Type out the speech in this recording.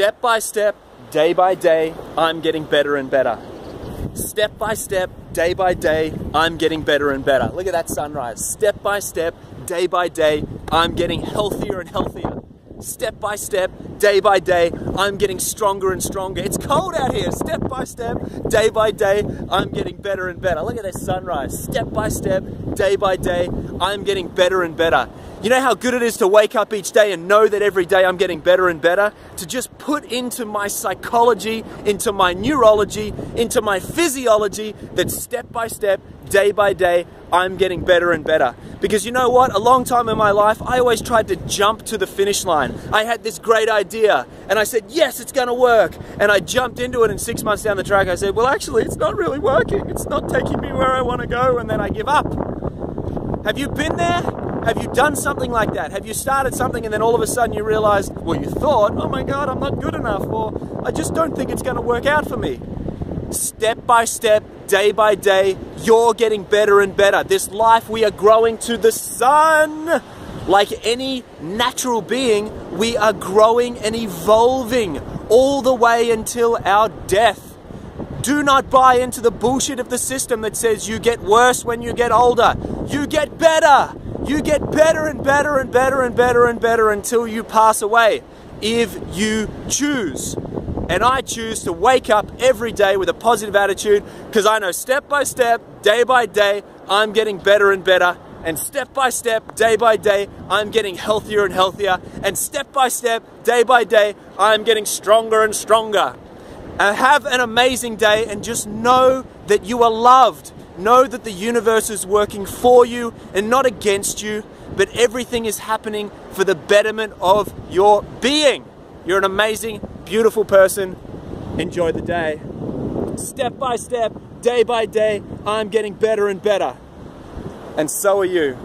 Step by step, day by day, I'm getting better and better. Step by step, day by day, I'm getting better and better. Look at that sunrise. Step by step, day by day, I'm getting healthier and healthier. Step by step, day by day, I'm getting stronger and stronger. It's cold out here. Step by step, day by day, I'm getting better and better. Look at this sunrise. Step by step, day by day, I'm getting better and better. You know how good it is to wake up each day and know that every day I'm getting better and better? To just put into my psychology, into my neurology, into my physiology that step by step, day by day, I'm getting better and better. Because you know what? A long time in my life, I always tried to jump to the finish line. I had this great idea and I said, yes, it's gonna work. And I jumped into it and six months down the track, I said, well, actually, it's not really working. It's not taking me where I wanna go. And then I give up. Have you been there? Have you done something like that? Have you started something and then all of a sudden you realize, well, you thought, oh my God, I'm not good enough, or I just don't think it's going to work out for me. Step by step, day by day, you're getting better and better. This life, we are growing to the sun. Like any natural being, we are growing and evolving all the way until our death. Do not buy into the bullshit of the system that says you get worse when you get older. You get better. You get better and better and better and better and better until you pass away, if you choose. And I choose to wake up every day with a positive attitude because I know step by step, day by day, I'm getting better and better. And step by step, day by day, I'm getting healthier and healthier. And step by step, day by day, I'm getting stronger and stronger. And have an amazing day and just know that you are loved. Know that the universe is working for you and not against you, but everything is happening for the betterment of your being. You're an amazing, beautiful person. Enjoy the day. Step by step, day by day, I'm getting better and better. And so are you.